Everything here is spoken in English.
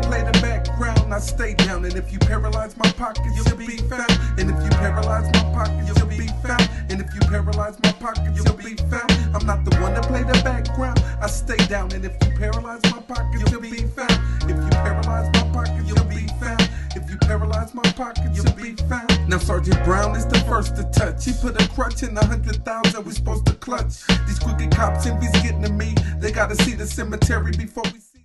to play the background, I stay down. And if you paralyze my pockets, you'll be found. And if you paralyze my pockets, you'll be found. And if you paralyze my pockets, you'll be found. I'm not the one to play the background, I stay down. And if you paralyze my pockets, you'll be found. If you paralyze my pockets, you'll be found. If you paralyze my pockets, you'll be found. Now Sergeant Brown is the first to touch. He put a crutch in a hundred thousand We're supposed to clutch. These crooked cops envy's getting to me. They gotta see the cemetery before we See